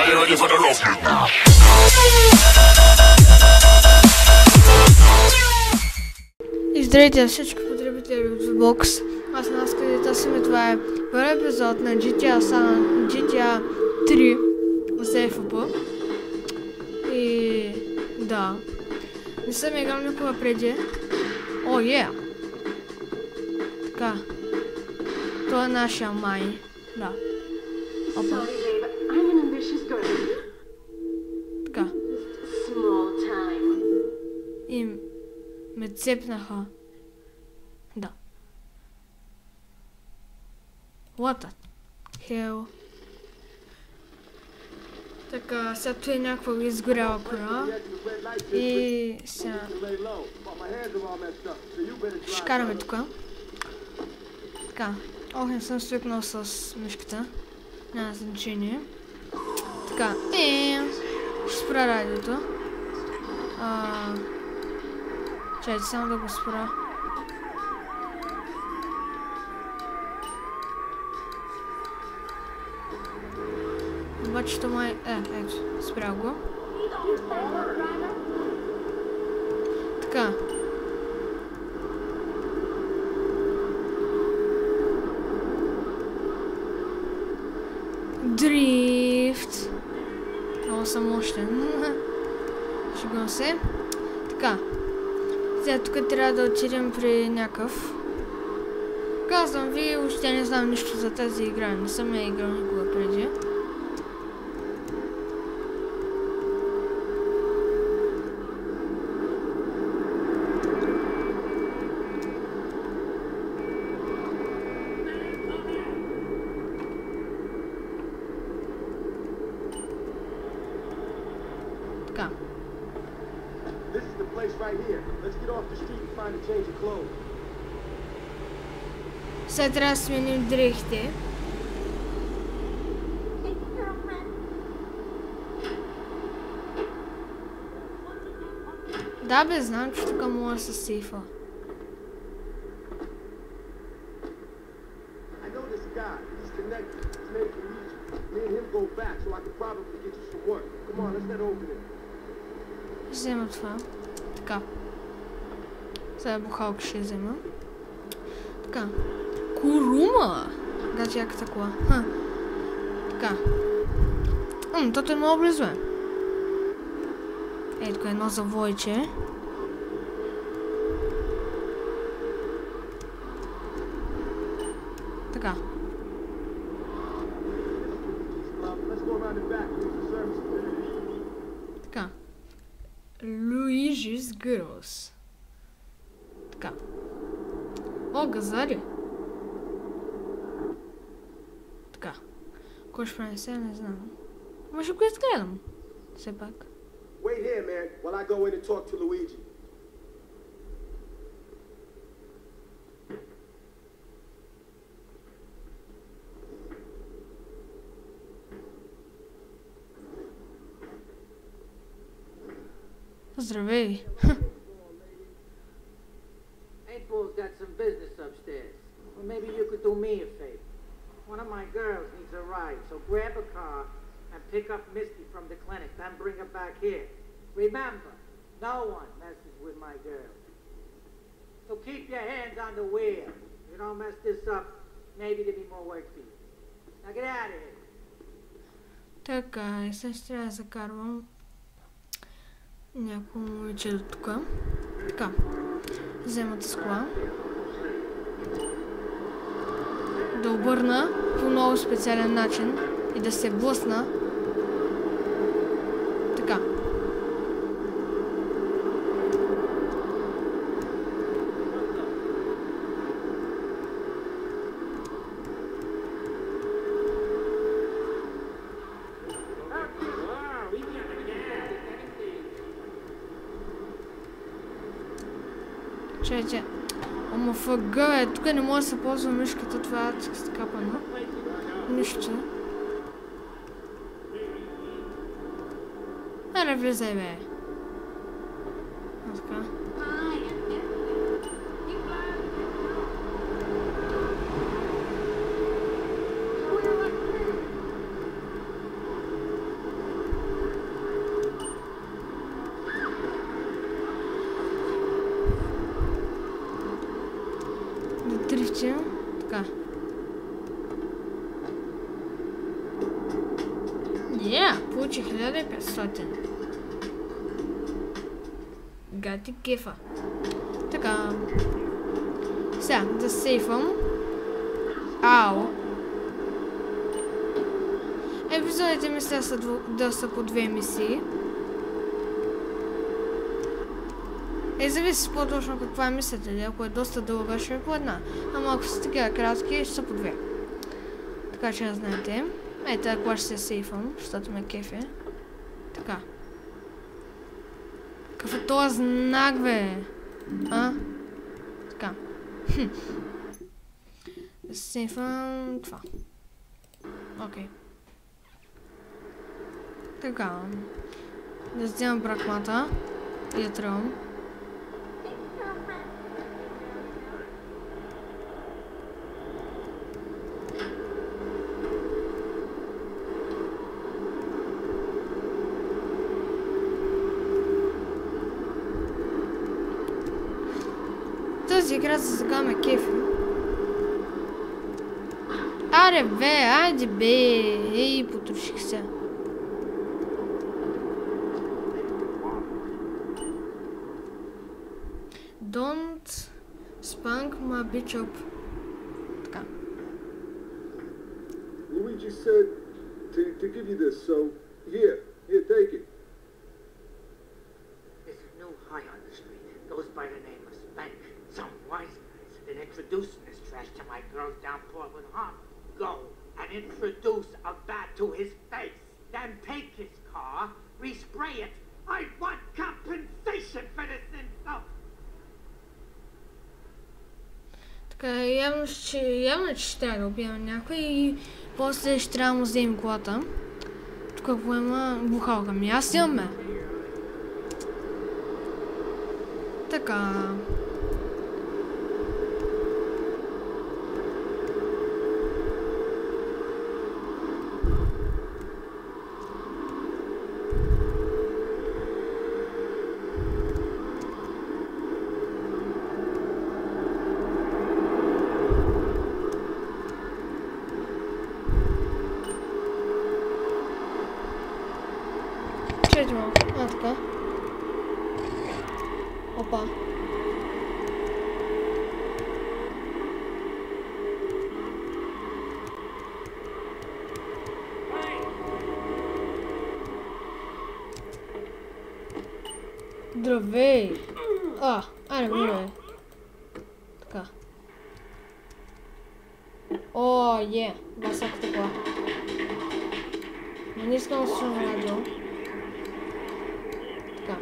Rough? И здравейте на всички потребители от Vbox. Аз на съм и това е първи епизод на GTA San GTA 3 в CFP. И да. Не съм играл никога преди. О, е! Така. Това е нашия май. Да. Опа. Така. И ме цепнаха. Да. What the hell? Така, сега той е някаква изгоряла кора. И сега ще караме тук. Така. Ох, не съм свикнал с мишката. Няма значение. Така. И ще спра радиото. А, Чайте само да го спра. Обаче то май... Е, ето, спря го. Така. Дрифт. Много съм мощен. Шегувам се. Така. Сега тук трябва да отидем при някакъв. Казвам ви, още не знам нищо за тази игра. Не съм я играл никога преди. Така. This is the place right here. Let's get off the street and find a change of clothes. Сега трябва да сменим дрехите. Да бе, знам, че тук мога да се сейфа. Взема това. Така. Сега бухалка ще взема. Така. Курума! Значи яката кола. Ха. Така. М, тото е много близо е. Ей, тук едно завойче. Така. Така. Luigi's Girls. Така. О, газари. Така. Кой ще сега, не знам. Може го изгледам. Все пак. Wait here, man, while I go in and talk to Luigi. Здравей. Eightball's got some business upstairs. Or maybe you could do me a favor. One of my girls needs a ride, so grab a car and pick up Misty from the clinic, then bring her back here. Remember, no one messes with my girl. So keep your hands on the wheel. If you don't mess this up, maybe there'll be more work for you. Now get out of here. Така, и сега ще трябва да закарвам някакво момиче до тук. Така. Вземате с кола. Да обърна по много специален начин и да се блъсна. Така. Чайте. Ама ФГ е, тук не може да се ползва мишката, това е скапано. Нищо. Аре, влизай, бе. А, така. Кредити. Така. Yeah, получих 1500. Гати кефа. Така. Сега, да сейфам. Ау. Епизодите ми сега са, да са по две мисии. Е, зависи по-точно каква мисията ли. Ако е доста дълга, ще е по една. Ама ако са такива кратки, ще са по две. Така че я знаете. Ето, ако ще се сейфам, защото ме кефе. Така. Какъв е този знак, бе? А? Така. Да сейфам това. Окей. Така. Да вземам бракмата. И я тръгвам. Тази игра за сега ме кефи. Аре бе, айде бе, ей, потроших се. Don't spank my bitch up. Така. Luigi said to, to give you this, so here, here, take it. Introducing this trash to my girls down Portland Harbor. Go and introduce a bat to his face. Then take his car, respray it. I want compensation for this insult. Така, явно, че, явно, че ще трябва да убивам някой и после ще трябва да му вземем колата. Тук какво има? Бухалка ми. Аз имаме. Така. Чакайте малко. А, така. Опа. Здравей! А, айде, мине. Така. О, е, басак така. Но не искам да слушам радио. Така.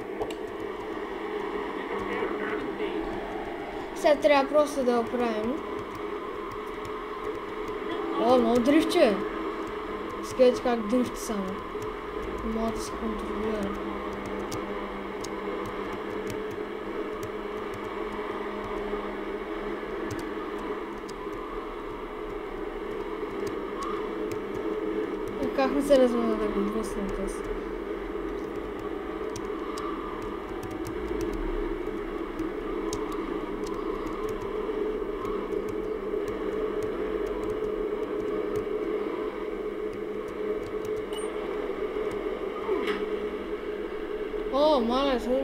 Сега трябва просто да оправим. О, много дрифче! Скажете как дрифт само. Не Мога да се контролира. Как не се разбира да го блъснем тез? О, той...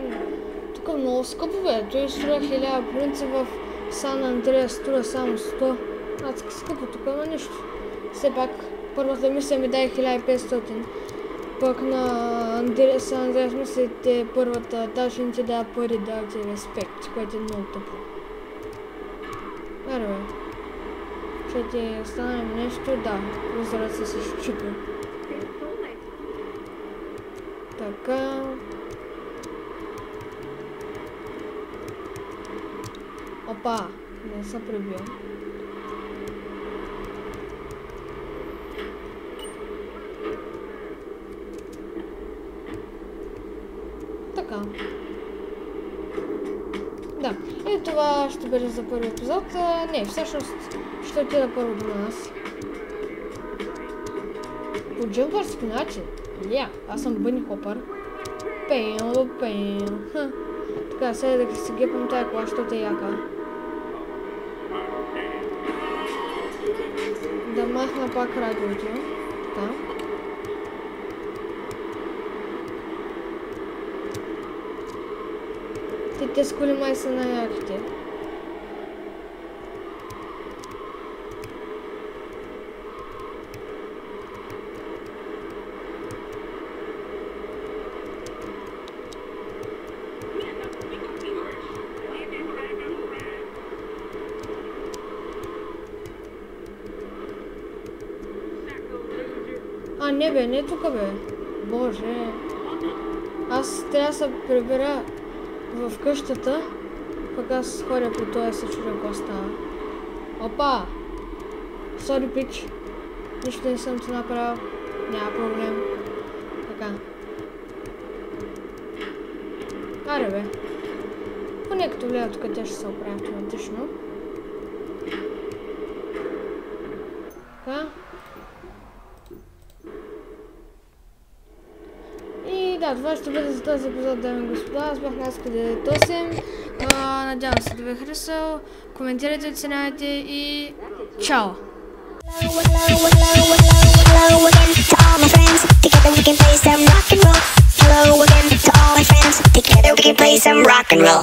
Тук е много скъпо, бе. Той струва 1000 принцип в Сан Андреас струва само 100. Адски скъпо, тук има нищо. Все пак, първата мисия ми дай 1500. Пък на Андре... Сан Андреас мислите първата не ти дава пари, дава ти респект, което е много тъпо. Бе. Ще ти стане нещо, да. Прозореца се щупи. Така. Опа, не се прибил. Така. Да. И това ще бъде за първи епизод. А, не, всъщност ще отида първо до нас. По джъмпърски начин. Я, аз съм бъни хопър. Пейл. Ха. Така, сега да си гепам тая кола, защото е яка. да махна пак радиото. Да. Май са най-яките. А, не бе, не тук бе. Боже. Аз трябва да се прибера в къщата, пък аз ходя по това и се чудя какво става. Опа! Сори, пич. Нищо не съм ти направил. Няма проблем. Така. Аре бе. Поне като влея тук, тя ще се оправи автоматично. Така. И да, това ще бъде за този епизод, дами и господа. Аз бях нас къде тосим. Надявам се да ви е харесал. Коментирайте, оценявайте и чао! Together we can play some rock and roll.